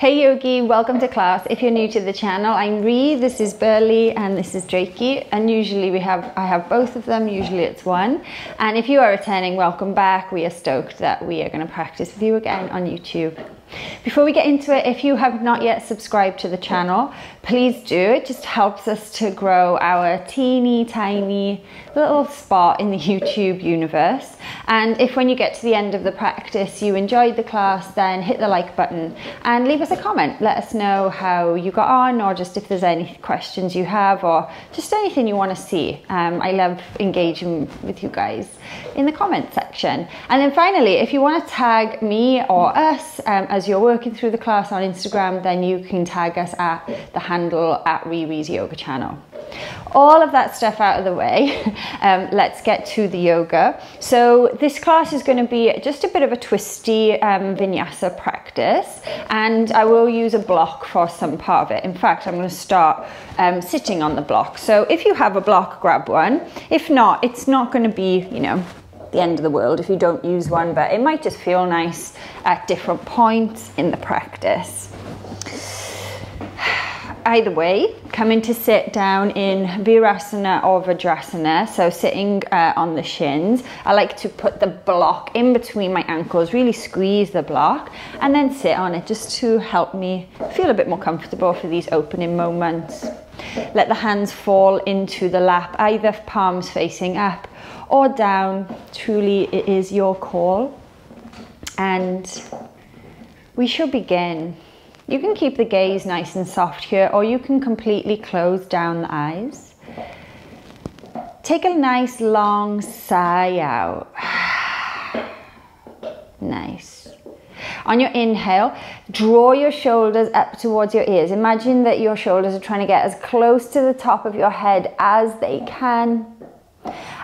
Hey Yogi, welcome to class. If you're new to the channel, I'm Rhi, this is Burghley, and this is Drakey. And usually we have, I have both of them, usually it's one. And if you are returning, welcome back. We are stoked that we are gonna practice with you again on YouTube. Before we get into it, if you have not yet subscribed to the channel, please do. It just helps us to grow our teeny tiny little spot in the YouTube universe. And if when you get to the end of the practice you enjoyed the class, then hit the like button and leave us a comment. Let us know how you got on or just if there's any questions you have or just anything you want to see. Um, I love engaging with you guys in the comment section. And then finally, if you want to tag me or us um, as you're working through the class on Instagram, then you can tag us at the handle at Rhi Rhi's Yoga Channel. All of that stuff out of the way, um, let's get to the yoga. So this class is going to be just a bit of a twisty um, vinyasa practice and I will use a block for some part of it. In fact, I'm going to start um, sitting on the block. So if you have a block, grab one. If not, it's not going to be, you know, the end of the world if you don't use one, but it might just feel nice at different points in the practice. Either way, coming to sit down in Virasana or Vajrasana, so sitting uh, on the shins. I like to put the block in between my ankles, really squeeze the block, and then sit on it just to help me feel a bit more comfortable for these opening moments. Let the hands fall into the lap, either palms facing up or down. Truly, it is your call. And we shall begin. You can keep the gaze nice and soft here, or you can completely close down the eyes. Take a nice long sigh out. nice. On your inhale, draw your shoulders up towards your ears. Imagine that your shoulders are trying to get as close to the top of your head as they can.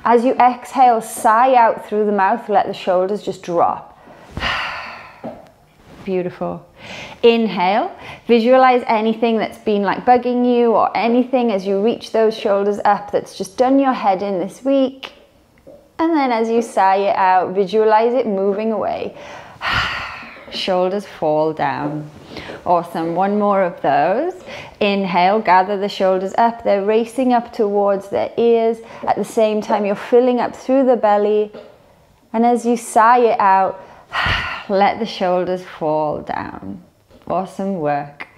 As you exhale, sigh out through the mouth, let the shoulders just drop. Beautiful. Inhale, visualize anything that's been like bugging you or anything as you reach those shoulders up that's just done your head in this week. And then as you sigh it out, visualize it moving away. shoulders fall down. Awesome. One more of those. Inhale, gather the shoulders up. They're racing up towards their ears. At the same time, you're filling up through the belly. And as you sigh it out, let the shoulders fall down. Awesome work.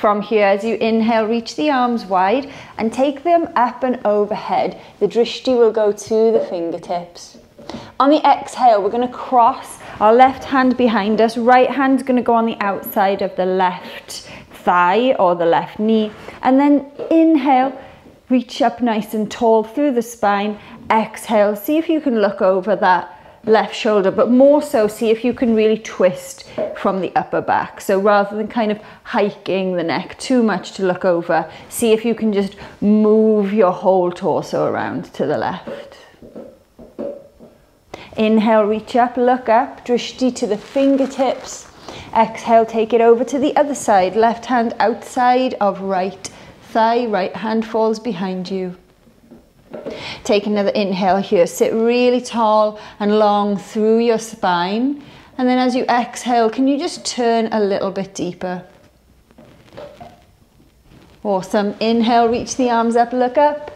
From here, as you inhale, reach the arms wide and take them up and overhead. The drishti will go to the fingertips. On the exhale, we're going to cross our left hand behind us, right hand's gonna go on the outside of the left thigh or the left knee. And then inhale, reach up nice and tall through the spine. Exhale, see if you can look over that left shoulder, but more so see if you can really twist from the upper back. So rather than kind of hiking the neck too much to look over, see if you can just move your whole torso around to the left. Inhale, reach up, look up, drishti to the fingertips. Exhale, take it over to the other side. Left hand outside of right thigh, right hand falls behind you. Take another inhale here. Sit really tall and long through your spine. And then as you exhale, can you just turn a little bit deeper? Awesome. Inhale, reach the arms up, look up.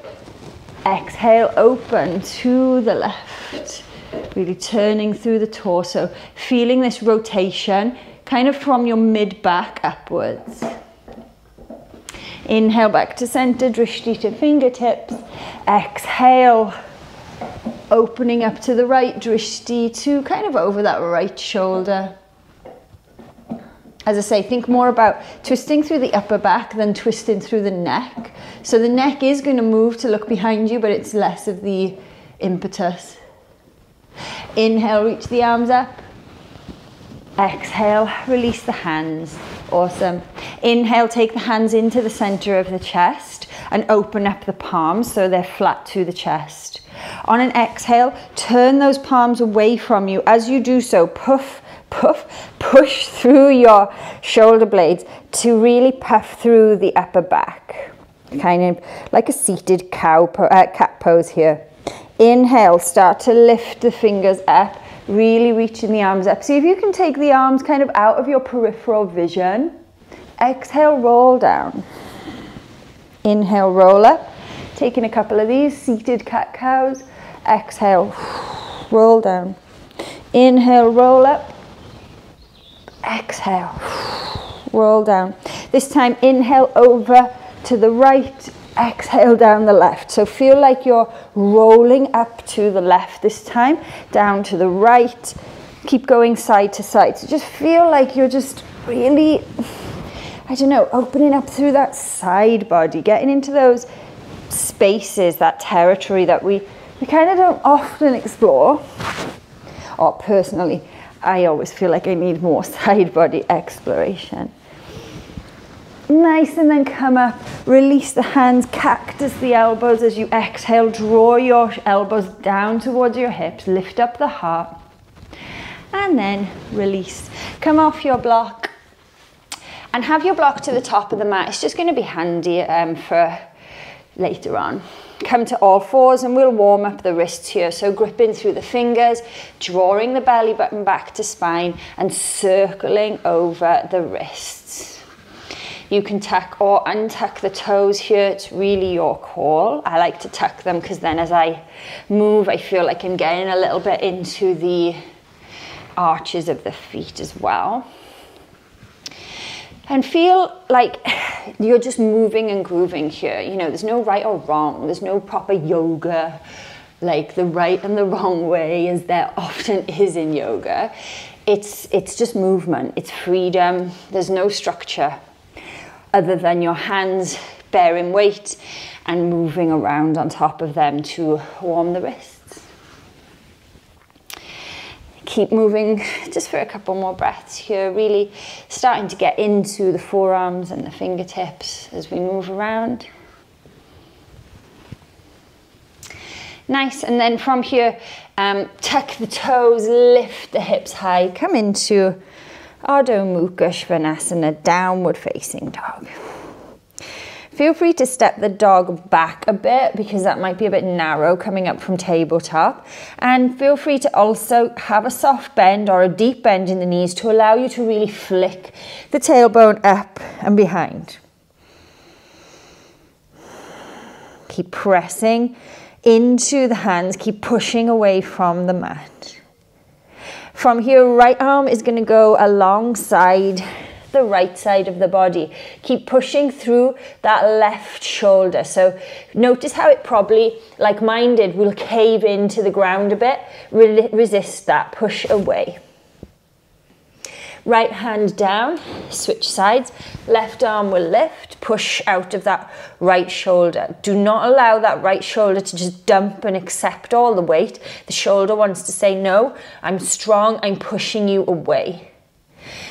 Exhale, open to the left really turning through the torso, feeling this rotation kind of from your mid back upwards. Inhale back to center, drishti to fingertips. Exhale, opening up to the right, drishti to kind of over that right shoulder. As I say, think more about twisting through the upper back than twisting through the neck. So the neck is going to move to look behind you, but it's less of the impetus. Inhale, reach the arms up. Exhale, release the hands. Awesome. Inhale, take the hands into the center of the chest and open up the palms so they're flat to the chest. On an exhale, turn those palms away from you. As you do so, puff, puff, push through your shoulder blades to really puff through the upper back. Kind of like a seated cow po uh, cat pose here. Inhale, start to lift the fingers up, really reaching the arms up. See if you can take the arms kind of out of your peripheral vision. Exhale, roll down. Inhale, roll up. Taking a couple of these, seated cat cows. Exhale, roll down. Inhale, roll up. Exhale, roll down. This time, inhale over to the right, exhale down the left. So feel like you're rolling up to the left this time, down to the right. Keep going side to side. So just feel like you're just really, I don't know, opening up through that side body, getting into those spaces, that territory that we, we kind of don't often explore. Or personally, I always feel like I need more side body exploration. Nice, and then come up, release the hands, cactus the elbows as you exhale, draw your elbows down towards your hips, lift up the heart, and then release. Come off your block and have your block to the top of the mat. It's just going to be handy um, for later on. Come to all fours and we'll warm up the wrists here. So gripping through the fingers, drawing the belly button back to spine and circling over the wrists. You can tuck or untuck the toes here. It's really your call. I like to tuck them because then as I move, I feel like I'm getting a little bit into the arches of the feet as well. And feel like you're just moving and grooving here. You know, there's no right or wrong. There's no proper yoga, like the right and the wrong way, as there often is in yoga. It's, it's just movement. It's freedom. There's no structure other than your hands bearing weight and moving around on top of them to warm the wrists. Keep moving just for a couple more breaths here, really starting to get into the forearms and the fingertips as we move around. Nice, and then from here, um, tuck the toes, lift the hips high, come into Adho Mukha Svanasana, downward facing dog. Feel free to step the dog back a bit because that might be a bit narrow coming up from tabletop. And feel free to also have a soft bend or a deep bend in the knees to allow you to really flick the tailbone up and behind. Keep pressing into the hands, keep pushing away from the mat. From here, right arm is going to go alongside the right side of the body. Keep pushing through that left shoulder. So notice how it probably, like mine did, will cave into the ground a bit. Re resist that, push away. Right hand down, switch sides. Left arm will lift, push out of that right shoulder. Do not allow that right shoulder to just dump and accept all the weight. The shoulder wants to say, no, I'm strong, I'm pushing you away.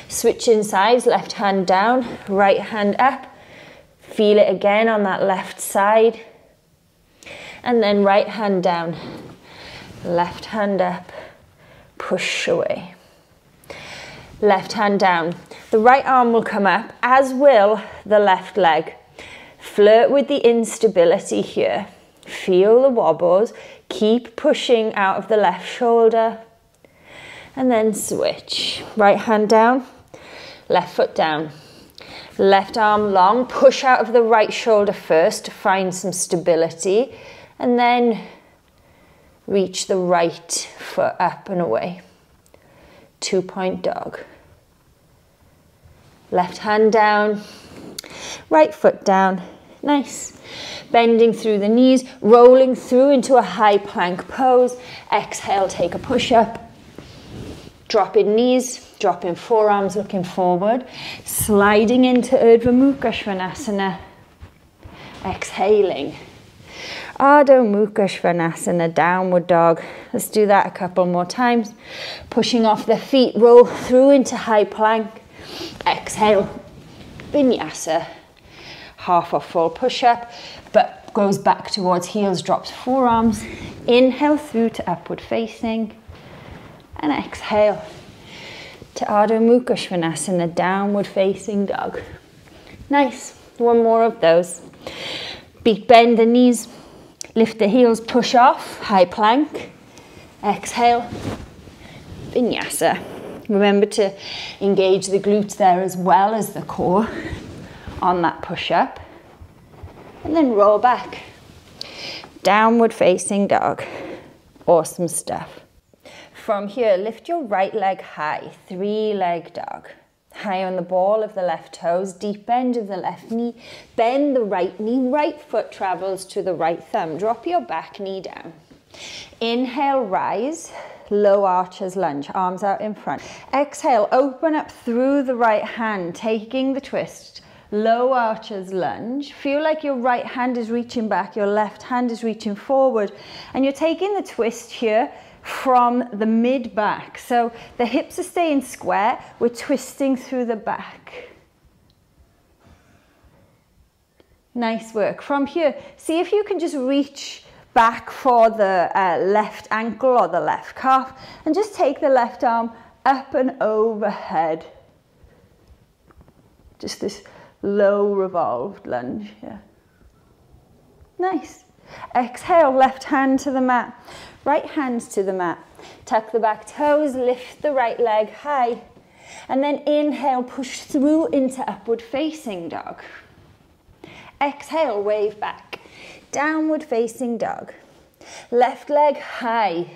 Switching sides, left hand down, right hand up. Feel it again on that left side. And then right hand down, left hand up, push away left hand down. The right arm will come up, as will the left leg. Flirt with the instability here. Feel the wobbles. Keep pushing out of the left shoulder. And then switch. Right hand down, left foot down. Left arm long, push out of the right shoulder first to find some stability. And then reach the right foot up and away. Two point dog left hand down, right foot down, nice. Bending through the knees, rolling through into a high plank pose. Exhale, take a push up. Drop in knees, drop in forearms, looking forward. Sliding into Urdhva Mukha Svanasana. Exhaling. Adho Mukha Svanasana, downward dog. Let's do that a couple more times. Pushing off the feet, roll through into high plank. Exhale, vinyasa, half or full push-up, but goes back towards heels, drops forearms. Inhale through to upward facing, and exhale to Adho Mukha Svanasana, downward facing dog. Nice, one more of those. Big bend the knees, lift the heels, push off, high plank. Exhale, vinyasa. Remember to engage the glutes there as well as the core on that push up. And then roll back. Downward facing dog. Awesome stuff. From here, lift your right leg high, three leg dog. High on the ball of the left toes, deep bend of the left knee, bend the right knee, right foot travels to the right thumb. Drop your back knee down. Inhale, rise, low archer's lunge, arms out in front. Exhale, open up through the right hand, taking the twist. Low archer's lunge. Feel like your right hand is reaching back, your left hand is reaching forward. And you're taking the twist here from the mid back. So the hips are staying square, we're twisting through the back. Nice work. From here, see if you can just reach back for the uh, left ankle or the left calf and just take the left arm up and overhead. Just this low revolved lunge here. Nice. Exhale, left hand to the mat, right hand to the mat. Tuck the back toes, lift the right leg high. And then inhale, push through into upward facing dog. Exhale, wave back downward facing dog. Left leg high,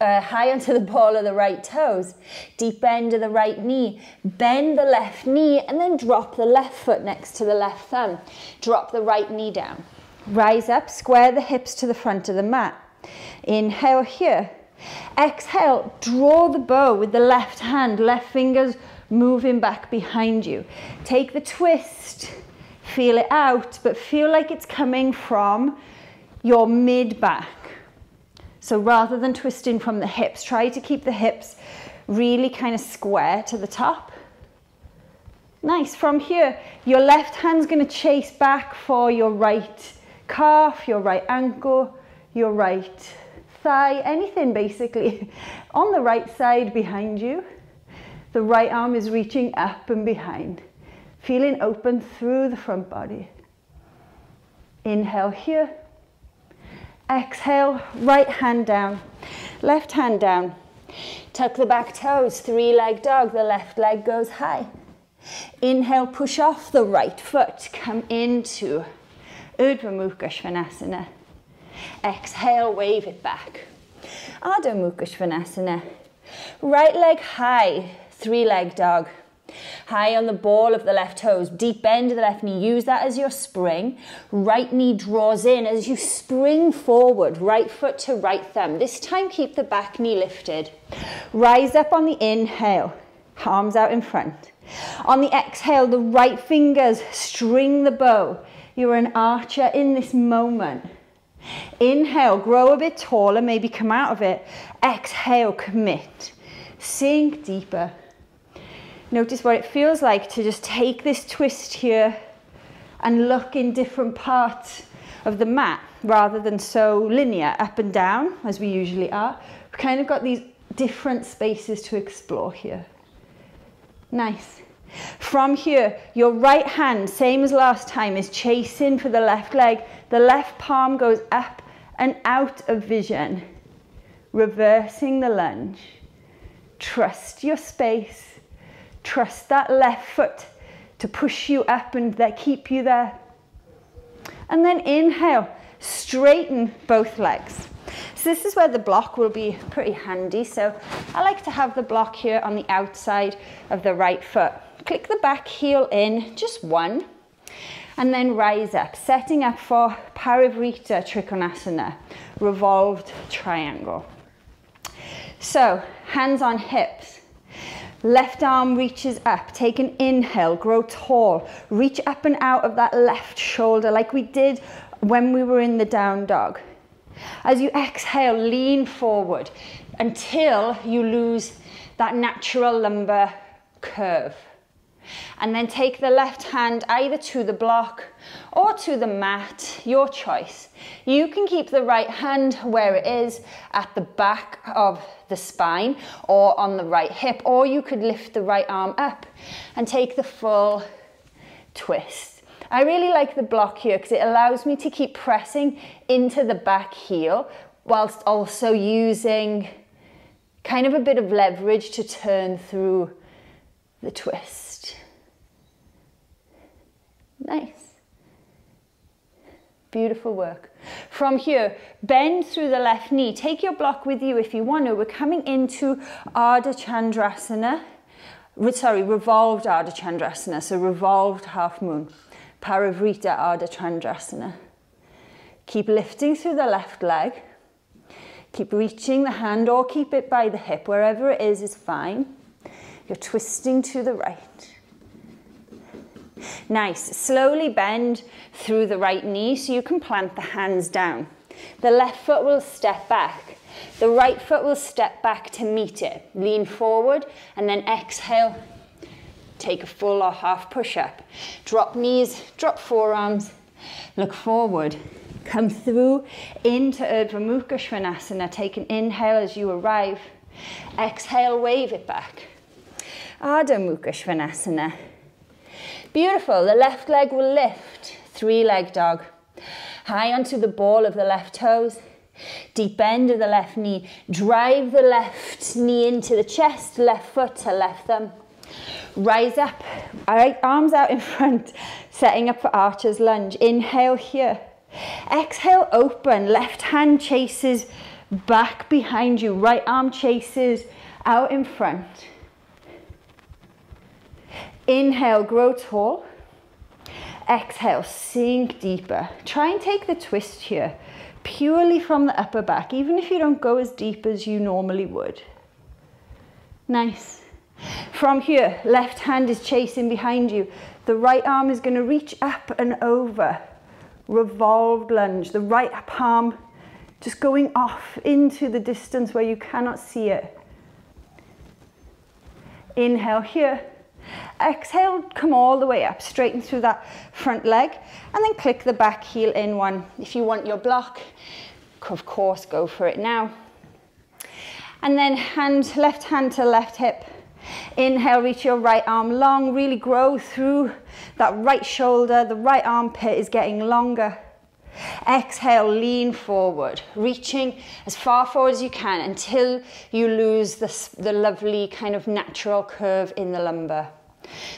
uh, high onto the ball of the right toes. Deep bend of the right knee. Bend the left knee and then drop the left foot next to the left thumb. Drop the right knee down. Rise up, square the hips to the front of the mat. Inhale here. Exhale, draw the bow with the left hand, left fingers moving back behind you. Take the twist Feel it out, but feel like it's coming from your mid back. So rather than twisting from the hips, try to keep the hips really kind of square to the top. Nice. From here, your left hand's going to chase back for your right calf, your right ankle, your right thigh, anything basically. On the right side behind you, the right arm is reaching up and behind feeling open through the front body. Inhale here. Exhale, right hand down, left hand down. Tuck the back toes, three leg dog, the left leg goes high. Inhale, push off the right foot, come into Urdhva Mukha Svanasana. Exhale, wave it back. Adho Mukha Svanasana. Right leg high, three leg dog. High on the ball of the left toes, deep bend of the left knee. Use that as your spring. Right knee draws in as you spring forward, right foot to right thumb. This time keep the back knee lifted. Rise up on the inhale, arms out in front. On the exhale, the right fingers string the bow. You're an archer in this moment. Inhale, grow a bit taller, maybe come out of it. Exhale, commit. Sink deeper. Notice what it feels like to just take this twist here and look in different parts of the mat rather than so linear up and down as we usually are. We've kind of got these different spaces to explore here. Nice. From here, your right hand, same as last time, is chasing for the left leg. The left palm goes up and out of vision, reversing the lunge. Trust your space Trust that left foot to push you up and that keep you there. And then inhale, straighten both legs. So this is where the block will be pretty handy. So I like to have the block here on the outside of the right foot. Click the back heel in, just one, and then rise up, setting up for Parivrtta Trikonasana, revolved triangle. So hands on hips, Left arm reaches up. Take an inhale, grow tall. Reach up and out of that left shoulder like we did when we were in the down dog. As you exhale, lean forward until you lose that natural lumbar curve. And then take the left hand either to the block or to the mat, your choice. You can keep the right hand where it is at the back of the spine or on the right hip, or you could lift the right arm up and take the full twist. I really like the block here because it allows me to keep pressing into the back heel whilst also using kind of a bit of leverage to turn through the twist. Nice. Beautiful work. From here, bend through the left knee. Take your block with you if you want to. We're coming into Ardha Chandrasana. Sorry, revolved Ardha Chandrasana. So revolved half moon. Parivrtta Ardha Chandrasana. Keep lifting through the left leg. Keep reaching the hand or keep it by the hip. Wherever it is is fine. You're twisting to the right. Nice. Slowly bend through the right knee so you can plant the hands down. The left foot will step back. The right foot will step back to meet it. Lean forward and then exhale. Take a full or half push up. Drop knees, drop forearms, look forward. Come through into Urdhva Mukha Svanasana. Take an inhale as you arrive. Exhale, wave it back. Adho Mukha Svanasana. Beautiful. The left leg will lift. Three leg dog. High onto the ball of the left toes. Deep bend of the left knee. Drive the left knee into the chest. Left foot to left thumb. Rise up. Right arms out in front. Setting up for archer's lunge. Inhale here. Exhale, open. Left hand chases back behind you. Right arm chases out in front. Inhale, grow tall. Exhale, sink deeper. Try and take the twist here, purely from the upper back, even if you don't go as deep as you normally would. Nice. From here, left hand is chasing behind you. The right arm is going to reach up and over. Revolved lunge. The right palm just going off into the distance where you cannot see it. Inhale here. Exhale, come all the way up, straighten through that front leg, and then click the back heel in one. If you want your block, of course, go for it now. And then hand, left hand to left hip. Inhale, reach your right arm long, really grow through that right shoulder. The right armpit is getting longer. Exhale, lean forward, reaching as far forward as you can until you lose the, the lovely kind of natural curve in the lumbar.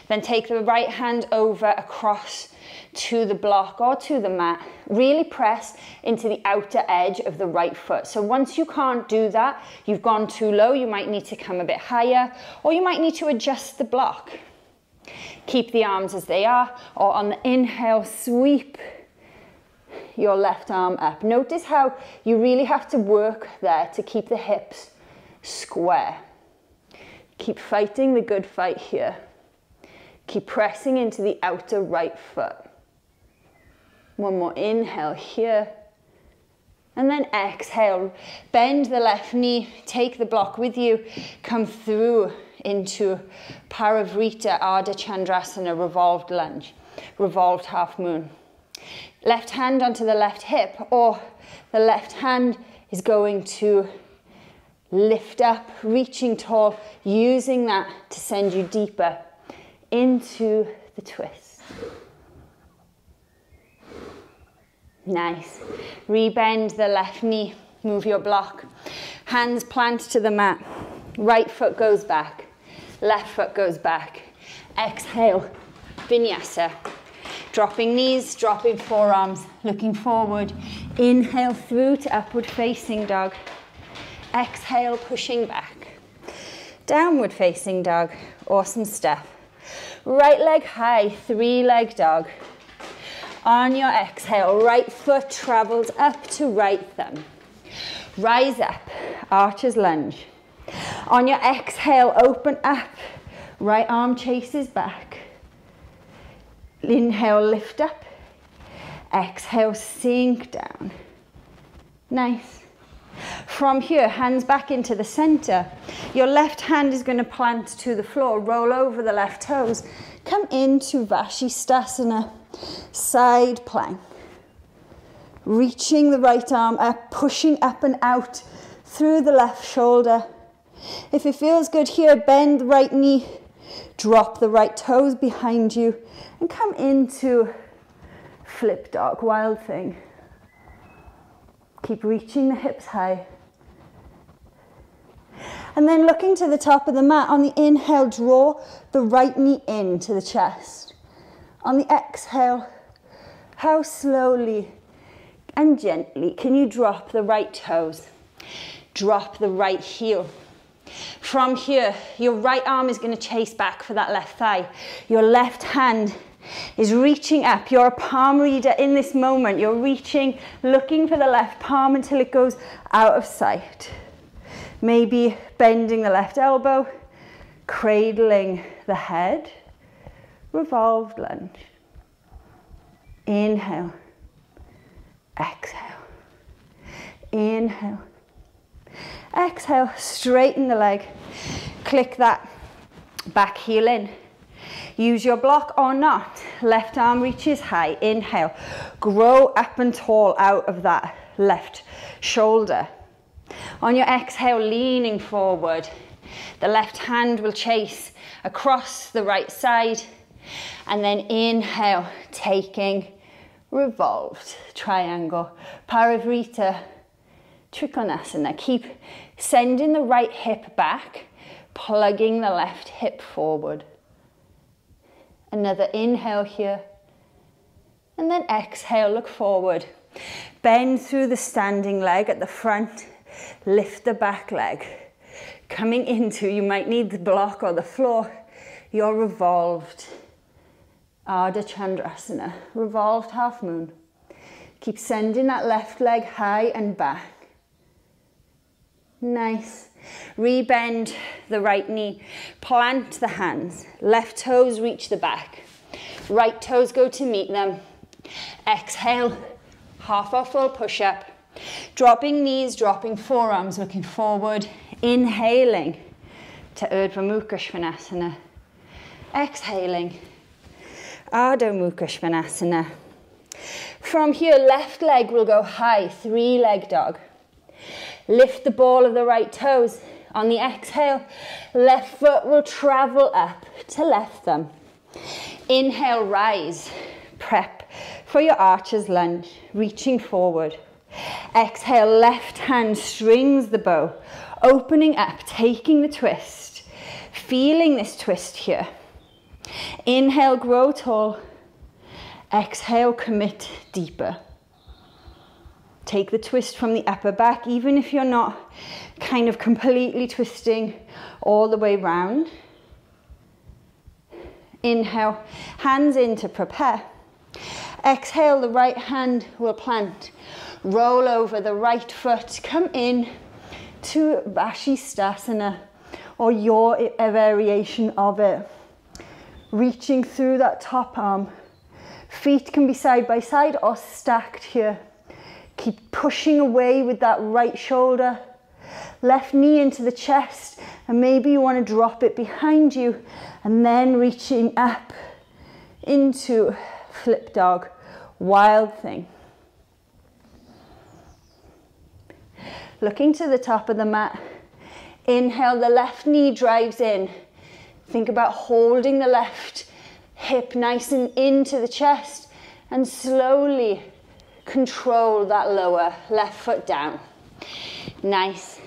Then take the right hand over across to the block or to the mat. Really press into the outer edge of the right foot. So once you can't do that, you've gone too low, you might need to come a bit higher or you might need to adjust the block. Keep the arms as they are or on the inhale, sweep your left arm up. Notice how you really have to work there to keep the hips square. Keep fighting the good fight here. Keep pressing into the outer right foot. One more inhale here. And then exhale. Bend the left knee, take the block with you, come through into Parivrtta Ardha Chandrasana, revolved lunge, revolved half moon. Left hand onto the left hip, or the left hand is going to lift up, reaching tall, using that to send you deeper into the twist. Nice. Rebend the left knee, move your block. Hands plant to the mat. Right foot goes back, left foot goes back. Exhale, vinyasa. Dropping knees, dropping forearms, looking forward. Inhale through to upward facing dog. Exhale, pushing back. Downward facing dog. Awesome stuff. Right leg high, three leg dog. On your exhale, right foot travels up to right thumb. Rise up, archer's lunge. On your exhale, open up. Right arm chases back. Inhale, lift up. Exhale, sink down. Nice. From here, hands back into the center. Your left hand is going to plant to the floor, roll over the left toes. Come into Vashisthasana, side plank. Reaching the right arm up, pushing up and out through the left shoulder. If it feels good here, bend the right knee, drop the right toes behind you, and come into flip dog, wild thing. Keep reaching the hips high. And then looking to the top of the mat, on the inhale, draw the right knee in to the chest. On the exhale, how slowly and gently can you drop the right toes? Drop the right heel. From here, your right arm is going to chase back for that left thigh. Your left hand is reaching up. You're a palm reader in this moment. You're reaching, looking for the left palm until it goes out of sight. Maybe bending the left elbow, cradling the head, revolved lunge. Inhale, exhale, inhale, exhale, straighten the leg, click that back heel in. Use your block or not. Left arm reaches high. Inhale. Grow up and tall out of that left shoulder. On your exhale, leaning forward. The left hand will chase across the right side. And then inhale, taking revolved triangle. Parivrtta Trikonasana. Keep sending the right hip back, plugging the left hip forward. Another inhale here. And then exhale, look forward. Bend through the standing leg at the front. Lift the back leg. Coming into, you might need the block or the floor. You're revolved. Ardha Chandrasana, revolved half moon. Keep sending that left leg high and back. Nice. Rebend the right knee. Plant the hands. Left toes reach the back. Right toes go to meet them. Exhale. Half or full push up. Dropping knees, dropping forearms, looking forward. Inhaling to Urdhva Mukha Svanasana. Exhaling. Adho Mukha Svanasana. From here, left leg will go high, three leg dog. Lift the ball of the right toes. On the exhale, left foot will travel up to left thumb. Inhale, rise. Prep for your archer's lunge, reaching forward. Exhale, left hand strings the bow, opening up, taking the twist. Feeling this twist here. Inhale, grow tall. Exhale, commit deeper. Take the twist from the upper back, even if you're not kind of completely twisting all the way round. Inhale, hands in to prepare. Exhale, the right hand will plant. Roll over the right foot, come in to Vashisthasana or your variation of it. Reaching through that top arm. Feet can be side by side or stacked here. Keep pushing away with that right shoulder. Left knee into the chest and maybe you want to drop it behind you and then reaching up into flip dog, wild thing. Looking to the top of the mat. Inhale, the left knee drives in. Think about holding the left hip nice and into the chest and slowly control that lower left foot down. Nice.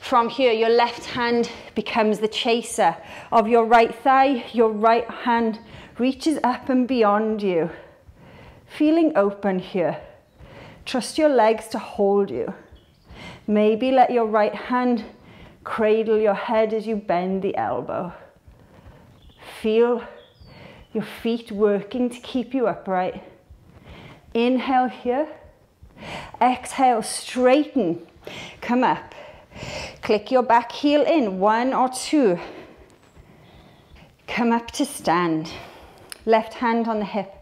From here, your left hand becomes the chaser of your right thigh. Your right hand reaches up and beyond you. Feeling open here. Trust your legs to hold you. Maybe let your right hand cradle your head as you bend the elbow. Feel your feet working to keep you upright. Inhale here. Exhale, straighten. Come up. Click your back heel in, one or two. Come up to stand. Left hand on the hip.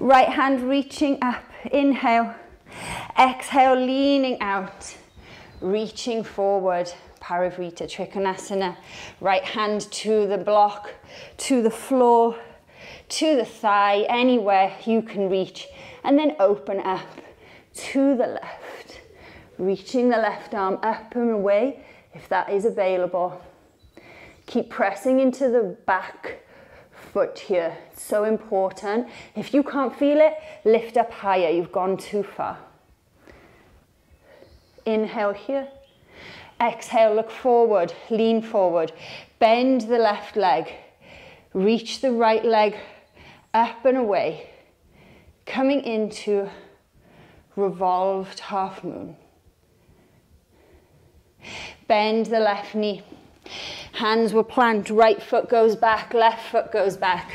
Right hand reaching up. Inhale. Exhale, leaning out. Reaching forward. Parivrtta Trikonasana. Right hand to the block, to the floor, to the thigh, anywhere you can reach and then open up to the left, reaching the left arm up and away if that is available. Keep pressing into the back foot here. It's so important. If you can't feel it, lift up higher. You've gone too far. Inhale here. Exhale, look forward, lean forward. Bend the left leg. Reach the right leg up and away. Coming into revolved half moon. Bend the left knee. Hands will plant, right foot goes back, left foot goes back.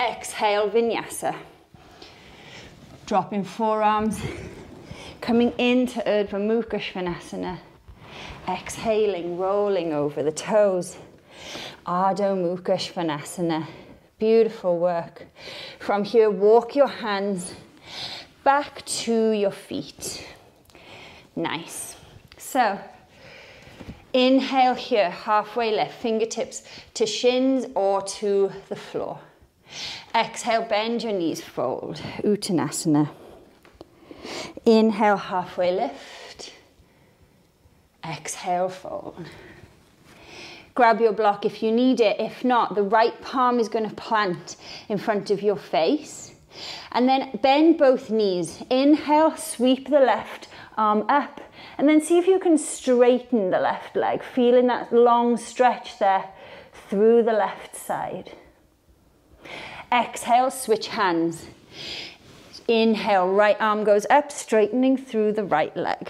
Exhale, vinyasa. Dropping forearms, coming into Urdhva Mukha Svanasana. Exhaling, rolling over the toes. Adho Mukha Svanasana. Beautiful work. From here, walk your hands back to your feet. Nice. So, inhale here, halfway lift, fingertips to shins or to the floor. Exhale, bend your knees, fold, Uttanasana. Inhale, halfway lift. Exhale, fold. Grab your block if you need it. If not, the right palm is going to plant in front of your face. And then bend both knees. Inhale, sweep the left arm up. And then see if you can straighten the left leg, feeling that long stretch there through the left side. Exhale, switch hands. Inhale, right arm goes up, straightening through the right leg.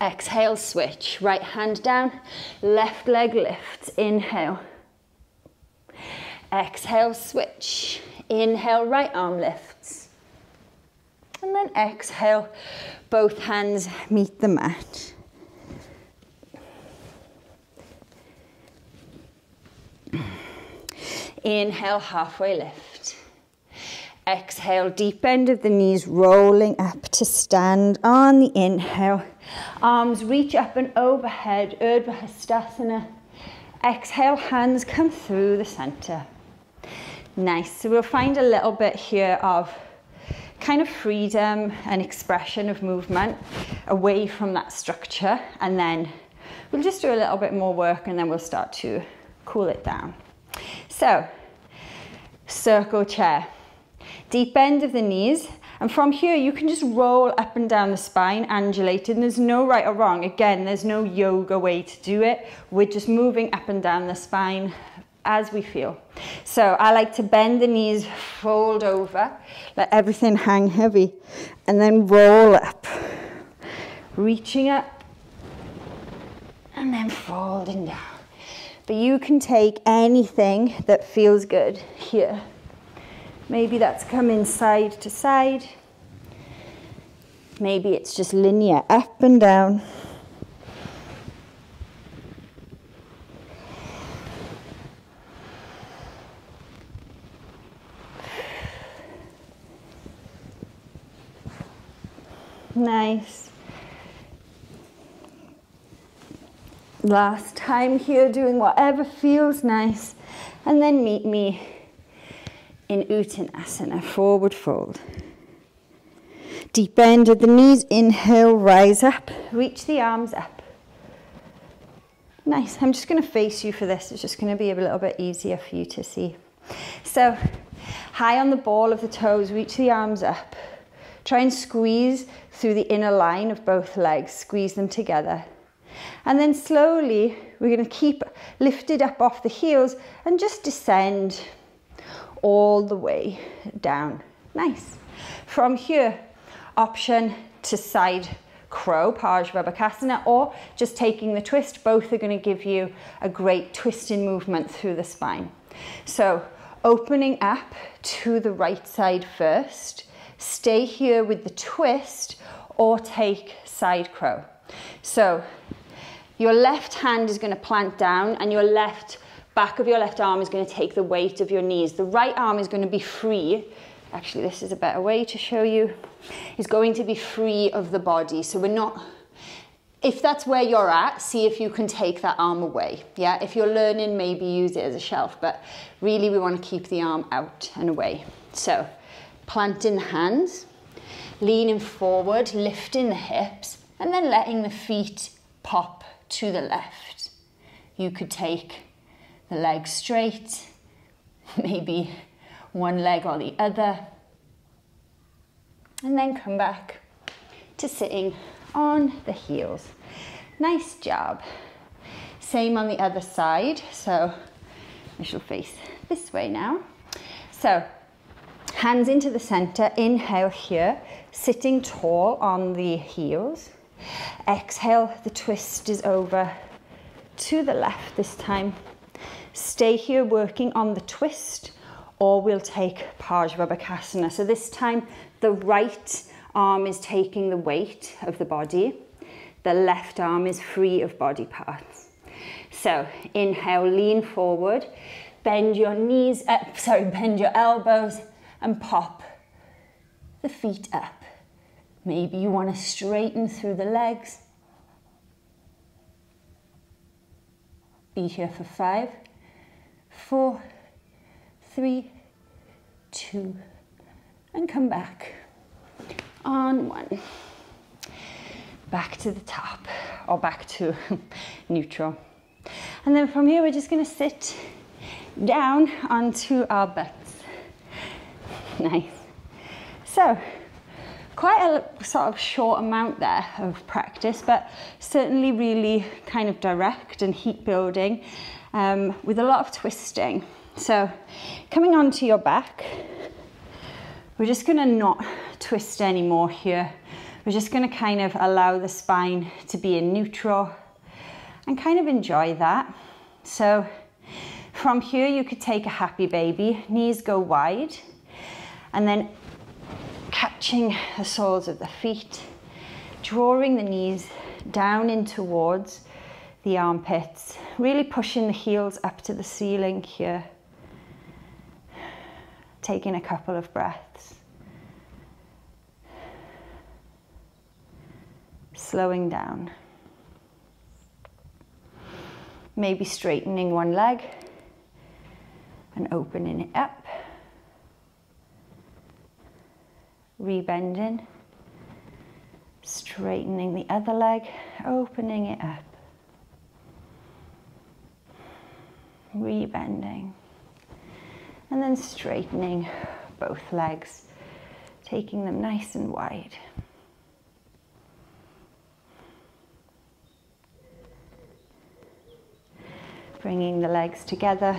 Exhale, switch. Right hand down, left leg lifts. Inhale. Exhale, switch. Inhale, right arm lifts. And then exhale, both hands meet the mat. Inhale, halfway lift. Exhale, deep end of the knees, rolling up to stand on the inhale. Arms reach up and overhead, Urdhva Hastasana. Exhale, hands come through the center. Nice, so we'll find a little bit here of kind of freedom and expression of movement away from that structure. And then we'll just do a little bit more work and then we'll start to cool it down. So, circle chair. Deep bend of the knees. And from here, you can just roll up and down the spine, undulated. And there's no right or wrong. Again, there's no yoga way to do it. We're just moving up and down the spine as we feel. So I like to bend the knees, fold over, let everything hang heavy, and then roll up. Reaching up, and then folding down. But you can take anything that feels good here. Maybe that's coming side to side. Maybe it's just linear up and down. Nice. last time here doing whatever feels nice and then meet me in Uttanasana, forward fold. Deep bend of the knees, inhale, rise up, reach the arms up. Nice, I'm just gonna face you for this. It's just gonna be a little bit easier for you to see. So, high on the ball of the toes, reach the arms up. Try and squeeze through the inner line of both legs, squeeze them together. And then slowly, we're going to keep lifted up off the heels and just descend all the way down. Nice. From here, option to side crow, Parsva or just taking the twist. Both are going to give you a great twisting movement through the spine. So opening up to the right side first. Stay here with the twist or take side crow. So your left hand is going to plant down and your left back of your left arm is going to take the weight of your knees. The right arm is going to be free. Actually, this is a better way to show you. Is going to be free of the body. So we're not, if that's where you're at, see if you can take that arm away. Yeah, if you're learning, maybe use it as a shelf, but really we want to keep the arm out and away. So planting the hands, leaning forward, lifting the hips, and then letting the feet pop to the left. You could take the leg straight, maybe one leg or the other, and then come back to sitting on the heels. Nice job. Same on the other side. So I shall face this way now. So hands into the center, inhale here, sitting tall on the heels. Exhale, the twist is over to the left this time. Stay here working on the twist or we'll take Parsva Bakasana. So this time the right arm is taking the weight of the body. The left arm is free of body parts. So inhale, lean forward, bend your knees up, sorry, bend your elbows and pop the feet up. Maybe you want to straighten through the legs. Be here for five, four, three, two, and come back. On one. Back to the top, or back to neutral. And then from here, we're just gonna sit down onto our butts. Nice. So, quite a sort of short amount there of practice, but certainly really kind of direct and heat building um, with a lot of twisting. So coming onto your back, we're just gonna not twist anymore here. We're just gonna kind of allow the spine to be in neutral and kind of enjoy that. So from here, you could take a happy baby, knees go wide, and then catching the soles of the feet, drawing the knees down in towards the armpits, really pushing the heels up to the ceiling here taking a couple of breaths. Slowing down. Maybe straightening one leg and opening it up. Rebending. Straightening the other leg, opening it up. Rebending and then straightening both legs, taking them nice and wide. Bringing the legs together,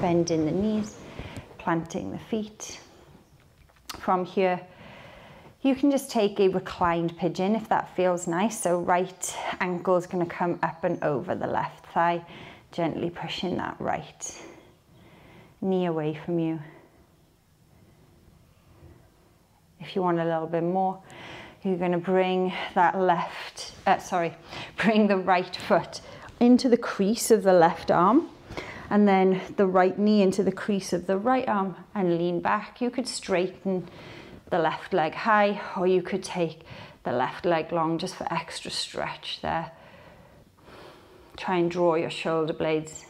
bending the knees, planting the feet. From here, you can just take a reclined pigeon if that feels nice. So right ankle is going to come up and over the left thigh, gently pushing that right knee away from you. If you want a little bit more, you're going to bring that left, uh, sorry, bring the right foot into the crease of the left arm and then the right knee into the crease of the right arm and lean back. You could straighten the left leg high or you could take the left leg long just for extra stretch there. Try and draw your shoulder blades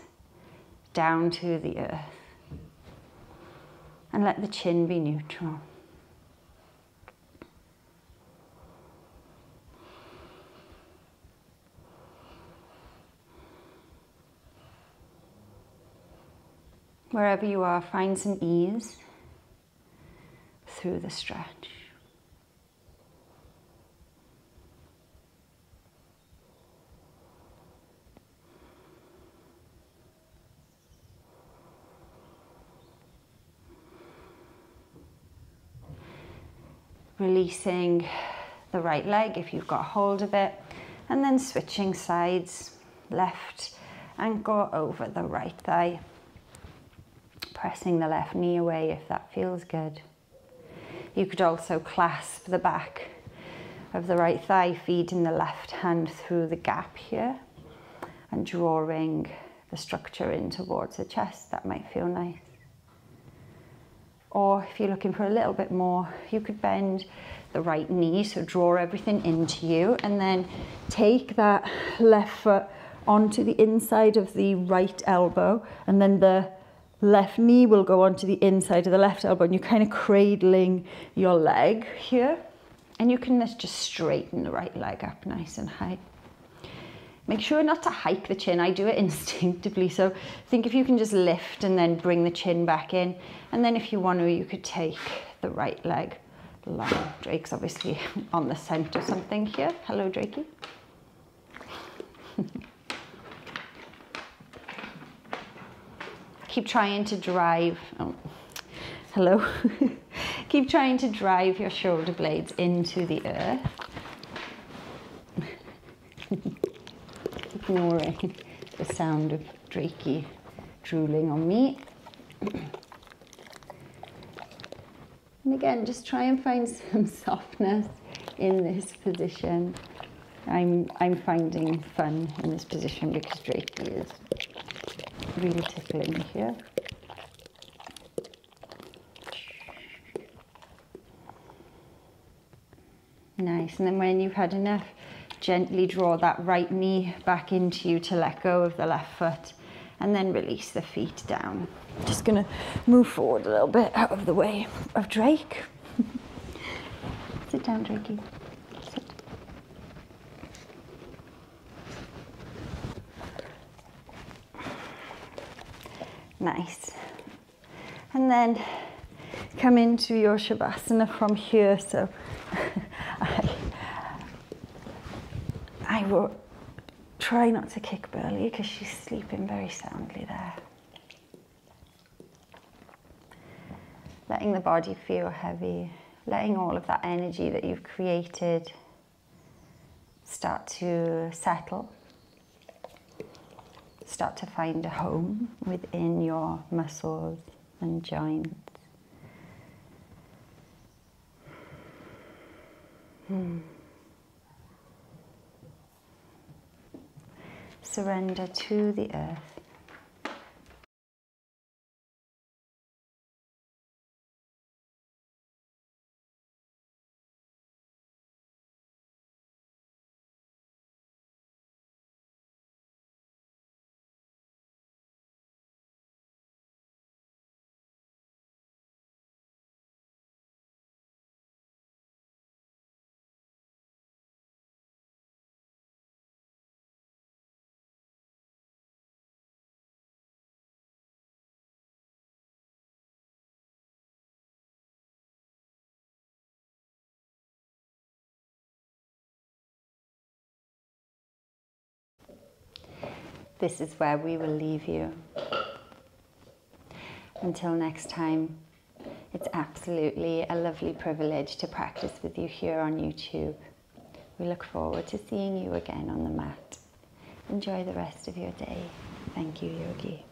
down to the earth and let the chin be neutral. Wherever you are, find some ease through the stretch. Releasing the right leg if you've got hold of it, and then switching sides, left ankle over the right thigh, pressing the left knee away if that feels good. You could also clasp the back of the right thigh, feeding the left hand through the gap here and drawing the structure in towards the chest. That might feel nice. Or if you're looking for a little bit more, you could bend the right knee, so draw everything into you, and then take that left foot onto the inside of the right elbow, and then the left knee will go onto the inside of the left elbow, and you're kind of cradling your leg here. And you can just straighten the right leg up nice and high. Make sure not to hike the chin. I do it instinctively. So think if you can just lift and then bring the chin back in. And then if you want to, you could take the right leg long. Drake's obviously on the scent something here. Hello, Drakey. Keep trying to drive. Oh, hello. Keep trying to drive your shoulder blades into the earth. Ignoring er the sound of Drakey drooling on me. And again, just try and find some softness in this position. I'm, I'm finding fun in this position because Drakey is really tickling here. Nice, and then when you've had enough, gently draw that right knee back into you to let go of the left foot and then release the feet down. Just gonna move forward a little bit out of the way of Drake. Sit down, Drakey. Sit. Nice. And then come into your Shavasana from here. So I, I will try not to kick Burghley because she's sleeping very soundly there. Letting the body feel heavy, letting all of that energy that you've created start to settle, start to find a home within your muscles and joints. Hmm. Surrender to the earth. This is where we will leave you. Until next time, it's absolutely a lovely privilege to practice with you here on YouTube. We look forward to seeing you again on the mat. Enjoy the rest of your day. Thank you, Yogi.